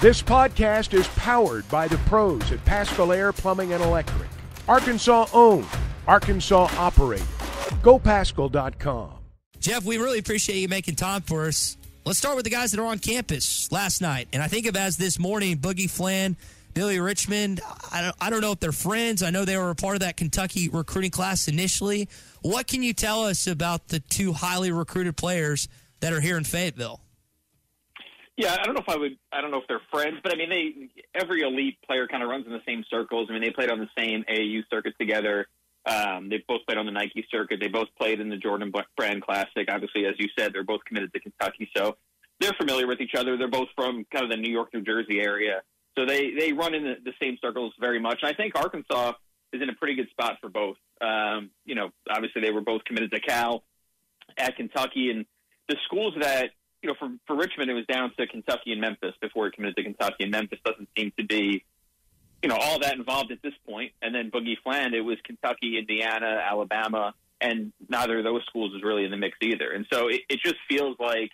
This podcast is powered by the pros at Paschal Air Plumbing and Electric. Arkansas owned, Arkansas operated. GoPaschal.com. Jeff, we really appreciate you making time for us. Let's start with the guys that are on campus last night. And I think of as this morning, Boogie Fland, Billy Richmond. I don't, I don't know if they're friends. I know they were a part of that Kentucky recruiting class initially. What can you tell us about the two highly recruited players that are here in Fayetteville? Yeah, I don't know if I would. I don't know if they're friends, but I mean, they every elite player kind of runs in the same circles. I mean, they played on the same AAU circuit together. Um, they both played on the Nike circuit. They both played in the Jordan Brand Classic. Obviously, as you said, they're both committed to Kentucky, so they're familiar with each other. They're both from kind of the New York, New Jersey area, so they they run in the, the same circles very much. I think Arkansas is in a pretty good spot for both. Um, you know, obviously they were both committed to Cal, at Kentucky, and the schools that you know, for, for Richmond, it was down to Kentucky and Memphis before he committed to Kentucky, and Memphis doesn't seem to be, you know, all that involved at this point. And then Boogie Fland, it was Kentucky, Indiana, Alabama, and neither of those schools is really in the mix either. And so it, it just feels like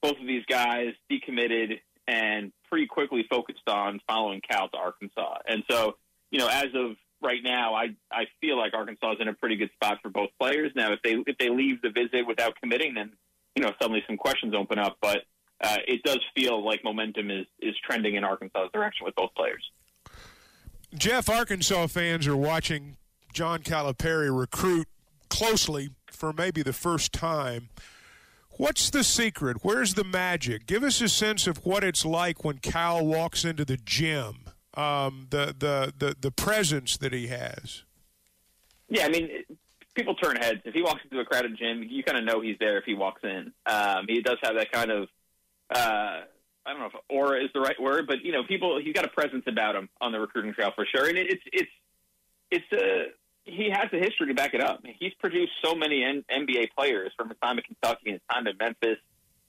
both of these guys decommitted and pretty quickly focused on following Cal to Arkansas. And so, you know, as of right now, I I feel like Arkansas is in a pretty good spot for both players. Now, if they if they leave the visit without committing, then you know, suddenly some questions open up. But uh, it does feel like momentum is is trending in Arkansas's direction with both players. Jeff, Arkansas fans are watching John Calipari recruit closely for maybe the first time. What's the secret? Where's the magic? Give us a sense of what it's like when Cal walks into the gym. Um, the, the the the presence that he has. Yeah, I mean, people turn heads. If he walks into a crowded gym, you kind of know he's there if he walks in. Um, he does have that kind of, uh, I don't know if aura is the right word, but you know, people, he's got a presence about him on the recruiting trail for sure. And it, it's, it's, it's a, uh, he has the history to back it up. He's produced so many N- NBA players from his time at Kentucky and his time at Memphis.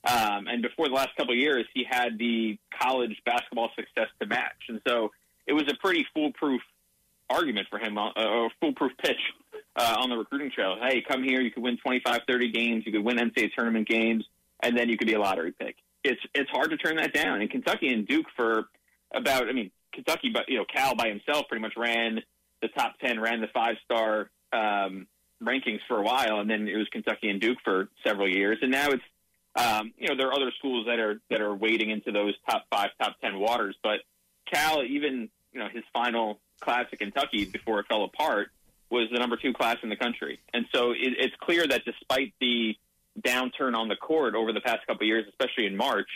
Um, and before the last couple of years, he had the college basketball success to match. And so it was a pretty foolproof argument for him, uh, a foolproof pitch uh, on the recruiting trail. Hey, come here. You could win 25, 30 games. You could win NCAA tournament games, and then you could be a lottery pick. It's it's hard to turn that down. And Kentucky and Duke for about, I mean, Kentucky, but you know, Cal by himself pretty much ran the top 10, ran the five star um, rankings for a while, and then it was Kentucky and Duke for several years, and now it's um, you know there are other schools that are that are wading into those top five, top ten waters, but Cal, even you know his final class at Kentucky before it fell apart, was the number two class in the country. And so it, it's clear that despite the downturn on the court over the past couple of years, especially in March,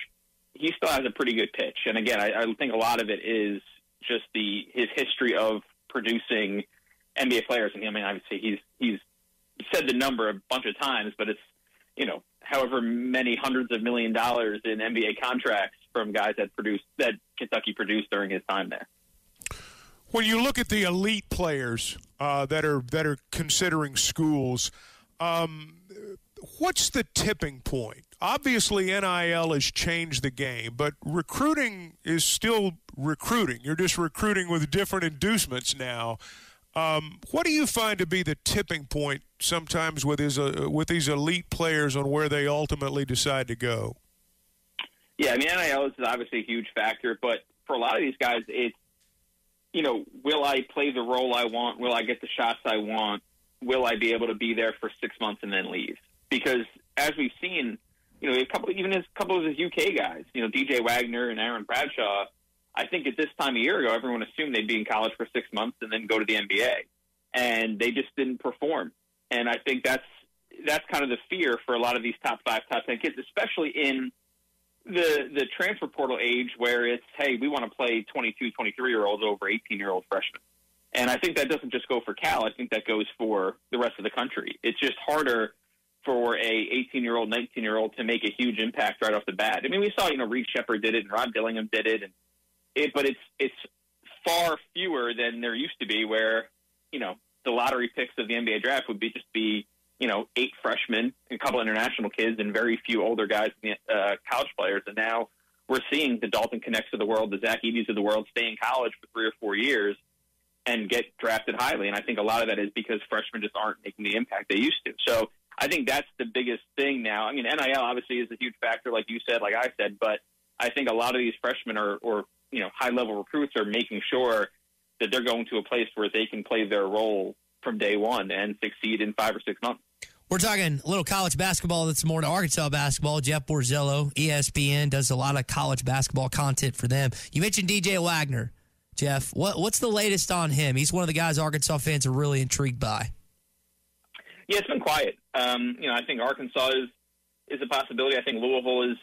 he still has a pretty good pitch. And again, I, I think a lot of it is just the his history of producing NBA players. And I mean, obviously he's he's said the number a bunch of times, but it's you know however many hundreds of million dollars in NBA contracts from guys that produced that Kentucky produced during his time there. When you look at the elite players uh, that are that are considering schools, um, what's the tipping point? Obviously, NIL has changed the game, but recruiting is still recruiting. You're just recruiting with different inducements now. Um, what do you find to be the tipping point sometimes with his uh, with these elite players on where they ultimately decide to go? Yeah, I mean NIL is obviously a huge factor, but for a lot of these guys, it's you know, will I play the role I want? Will I get the shots I want? Will I be able to be there for six months and then leave? Because as we've seen, you know, a couple, even as a couple of his UK guys, you know, DJ Wagner and Aaron Bradshaw, I think at this time a year ago, everyone assumed they'd be in college for six months and then go to the NBA, and they just didn't perform. And I think that's that's kind of the fear for a lot of these top five, top ten kids, especially in the the transfer portal age where it's hey we want to play 22 23 year olds over 18 year old freshmen. And i think that doesn't just go for cal. I think that goes for the rest of the country. It's just harder for a 18 year old 19 year old to make a huge impact right off the bat. I mean we saw you know reed sheppard did it and rob dillingham did it and it but it's it's far fewer than there used to be where you know the lottery picks of the nba draft would be just be you know, eight freshmen, a couple international kids, and very few older guys, uh, college players. And now we're seeing the Dalton Knechts of the world, the Zach Edey's of the world, stay in college for three or four years and get drafted highly. And I think a lot of that is because freshmen just aren't making the impact they used to. So I think that's the biggest thing now. I mean, NIL obviously is a huge factor, like you said, like I said, but I think a lot of these freshmen are, or you know, high level recruits are making sure that they're going to a place where they can play their role from day one and succeed in five or six months. We're talking a little college basketball that's more to Arkansas basketball. Jeff Borzello, ESPN, does a lot of college basketball content for them. You mentioned DJ Wagner, Jeff. What, what's the latest on him? He's one of the guys Arkansas fans are really intrigued by. Yeah, it's been quiet. Um, you know, I think Arkansas is is a possibility. I think Louisville is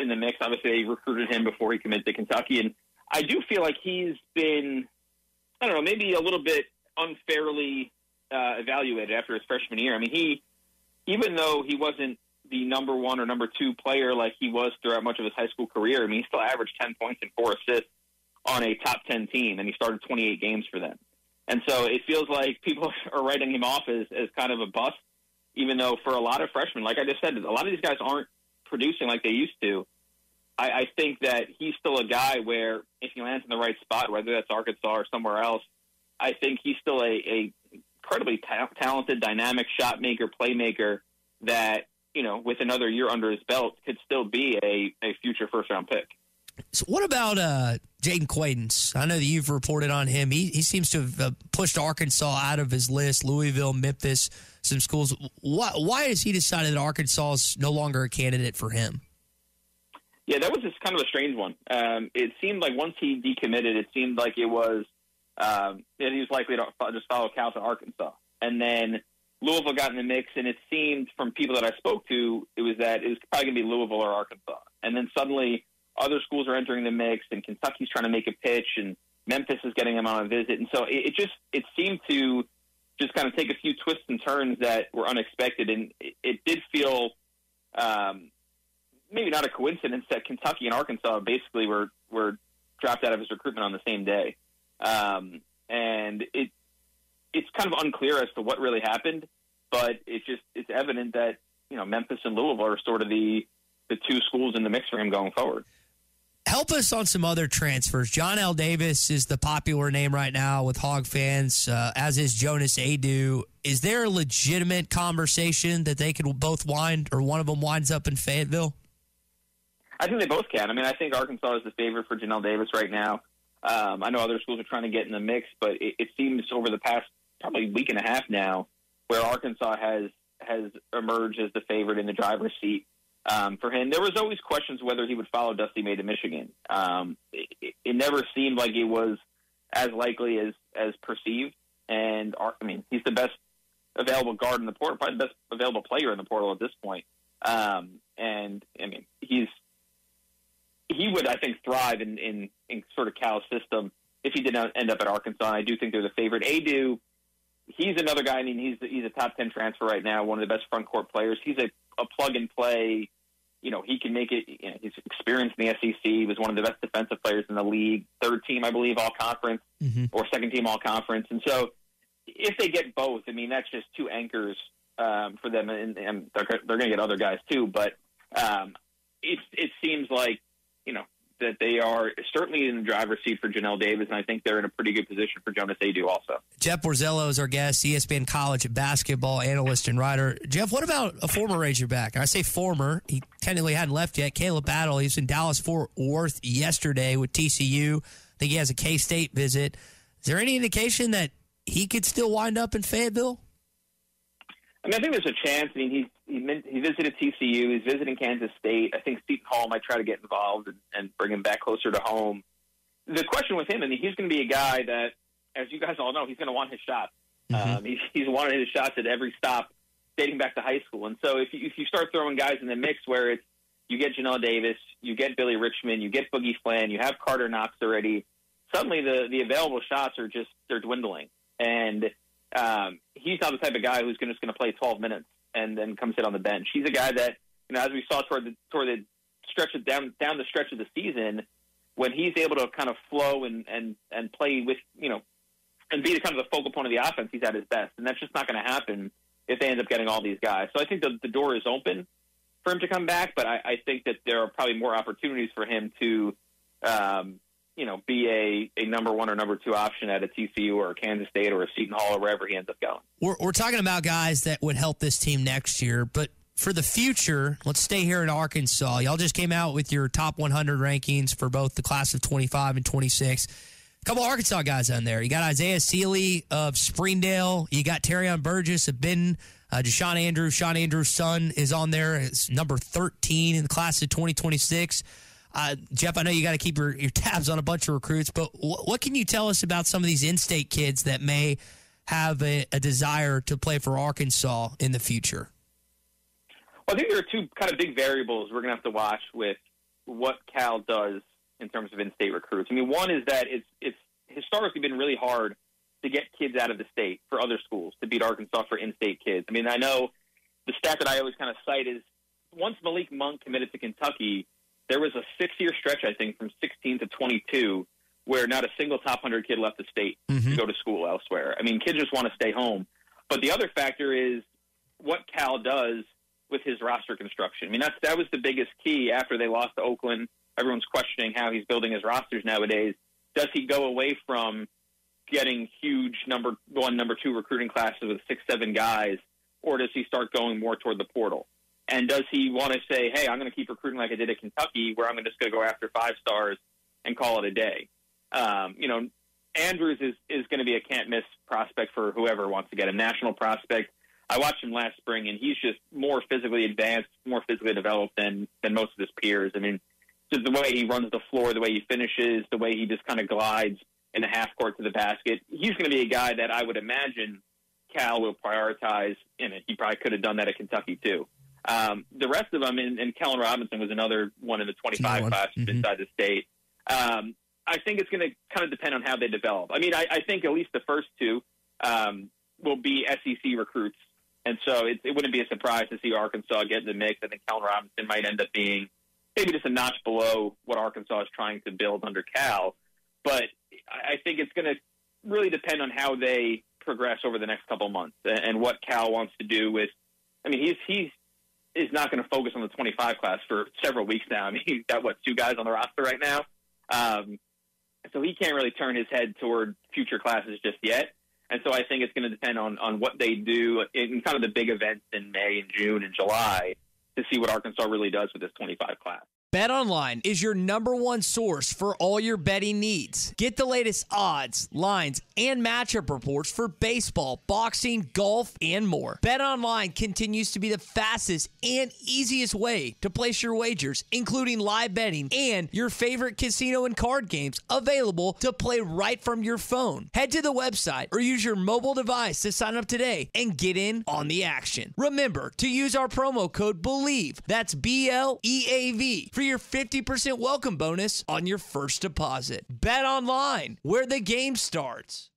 in the mix. Obviously, they recruited him before he committed to Kentucky, and I do feel like he's been, I don't know, maybe a little bit unfairly uh, evaluated after his freshman year. I mean, he even though he wasn't the number one or number two player like he was throughout much of his high school career, I mean, he still averaged 10 points and four assists on a top 10 team, and he started 28 games for them. And so it feels like people are writing him off as, as kind of a bust, even though for a lot of freshmen, like I just said, a lot of these guys aren't producing like they used to. I, I think that he's still a guy where if he lands in the right spot, whether that's Arkansas or somewhere else, I think he's still a, a incredibly ta- talented, dynamic shot maker, playmaker that you know, with another year under his belt, could still be a, a future first round pick. So what about uh, Jayden Quaintance? I know that you've reported on him. He, he seems to have uh, pushed Arkansas out of his list, Louisville, Memphis, some schools. Why, why has he decided that Arkansas is no longer a candidate for him? Yeah, that was just kind of a strange one. Um, it seemed like once he decommitted, it seemed like it was um, that he was likely to just follow Cal to Arkansas. And then Louisville got in the mix, and it seemed from people that I spoke to, it was that it was probably going to be Louisville or Arkansas. And then suddenly other schools are entering the mix, and Kentucky's trying to make a pitch, and Memphis is getting him on a visit. And so it, it just it seemed to just kind of take a few twists and turns that were unexpected, and it, it did feel um, maybe not a coincidence that Kentucky and Arkansas basically were were dropped out of his recruitment on the same day. Um, and it it's kind of unclear as to what really happened, but it's just it's evident that you know Memphis and Louisville are sort of the the two schools in the mix for him going forward. Help us on some other transfers. Johnell Davis is the popular name right now with Hog fans, uh, as is Jonas Aidoo. Is there a legitimate conversation that they could both wind, or one of them winds up in Fayetteville? I think they both can. I mean, I think Arkansas is the favorite for Johnell Davis right now. Um, I know other schools are trying to get in the mix, but it, it seems over the past probably week and a half now, where Arkansas has has emerged as the favorite in the driver's seat um, for him. There was always questions whether he would follow Dusty May to Michigan. Um, it, it never seemed like it was as likely as as perceived. And I mean, he's the best available guard in the portal, probably the best available player in the portal at this point. Um, and I mean, he's he would, I think, thrive in, in, in sort of Cal's system if he did not end up at Arkansas. I do think they're the favorite. Aidoo, he's another guy. I mean, he's he's a top ten transfer right now, one of the best front court players. He's a, a plug and play. You know, he can make it. You know, he's experienced in the SEC. He was one of the best defensive players in the league. Third team, I believe, all conference mm-hmm. or second team all conference. And so, if they get both, I mean, that's just two anchors um, for them, and, and they're, they're going to get other guys too. But um, it it seems like you know that they are certainly in the driver's seat for Johnell Davis, and I think they're in a pretty good position for Jonas Aidoo also. Jeff Borzello is our guest, ESPN college basketball analyst and writer. Jeff, what about a former Razorback? I say former. He technically hadn't left yet. Caleb Battle. He's in Dallas Fort Worth yesterday with TCU. I think he has a K State visit. Is there any indication that he could still wind up in Fayetteville? I mean, I think there's a chance. I mean, he's he, he visited TCU. He's visiting Kansas State. I think Seton Hall might try to get involved and, and bring him back closer to home. The question with him, I mean, he's going to be a guy that, as you guys all know, he's going to want his shots. Mm-hmm. Um, he's, he's wanted his shots at every stop dating back to high school. And so if you, if you start throwing guys in the mix where it's you get Johnell Davis, you get Billy Richmond, you get Boogie Fland, you have Carter Knox already, suddenly the, the available shots are just they're dwindling. And um, he's not the type of guy who's gonna, just going to play 12 minutes and then come sit on the bench. He's a guy that, you know, as we saw toward the toward the stretch of down down the stretch of the season, when he's able to kind of flow and and and play with, you know, and be the kind of the focal point of the offense, he's at his best, and that's just not going to happen if they end up getting all these guys. So I think the the door is open for him to come back, but I, I think that there are probably more opportunities for him to. Um, you know, be a, a number one or number two option at a TCU or a Kansas State or a Seton Hall or wherever he ends up going. We're, we're talking about guys that would help this team next year, but for the future, let's stay here in Arkansas. Y'all just came out with your top 100 rankings for both the class of 25 and 26. A couple Arkansas guys on there. You got Isaiah Sealy of Springdale. You got Terrion Burgess of Benton. Uh, Deshaun Andrews, Sean Andrews' son, is on there. It's number 13 in the class of 2026. Uh, Jeff, I know you got to keep your, your tabs on a bunch of recruits, but wh- what can you tell us about some of these in state kids that may have a, a desire to play for Arkansas in the future? Well, I think there are two kind of big variables we're going to have to watch with what Cal does in terms of in-state recruits. I mean, one is that it's it's historically been really hard to get kids out of the state for other schools to beat Arkansas for in-state kids. I mean, I know the stat that I always kind of cite is once Malik Monk committed to Kentucky, there was a six-year stretch, I think, from 16 to 22, where not a single top 100 kid left the state mm-hmm. to go to school elsewhere. I mean, kids just want to stay home. But the other factor is what Cal does with his roster construction. I mean, that's that was the biggest key after they lost to Oakland. Everyone's questioning how he's building his rosters nowadays. Does he go away from getting huge number one, number two recruiting classes with six, seven guys, or does he start going more toward the portal? And does he want to say, hey, I'm going to keep recruiting like I did at Kentucky, where I'm just going to go after five stars and call it a day? Um, you know, Andrews is, is going to be a can't miss prospect for whoever wants to get a national prospect. I watched him last spring, and he's just more physically advanced, more physically developed than than most of his peers. I mean, just the way he runs the floor, the way he finishes, the way he just kind of glides in the half court to the basket. He's going to be a guy that I would imagine Cal will prioritize in it. He probably could have done that at Kentucky too. Um, the rest of them, and, and Kellen Robinson was another one in the 25 class mm-hmm. inside the state. Um, I think it's going to kind of depend on how they develop. I mean, I, I think at least the first two um, will be SEC recruits, and so it, it wouldn't be a surprise to see Arkansas get in the mix. I think Kellen Robinson might end up being maybe just a notch below what Arkansas is trying to build under Cal. But I think it's going to really depend on how they progress over the next couple months and what Cal wants to do with. I mean, he's he's is not going to focus on the 25 class for several weeks now. I mean, he's got what two guys on the roster right now, um, so he can't really turn his head toward future classes just yet. And so I think it's going to depend on on what they do in kind of the big events in May and June and July to see what Arkansas really does with this 25 class. BetOnline is your number one source for all your betting needs. Get the latest odds, lines, and matchup reports for baseball, boxing, golf, and more. BetOnline continues to be the fastest and easiest way to place your wagers, including live betting and your favorite casino and card games available to play right from your phone. Head to the website or use your mobile device to sign up today and get in on the action. Remember to use our promo code BLEAV. That's B L E A V for your 50% welcome bonus on your first deposit. Bet online, where the game starts.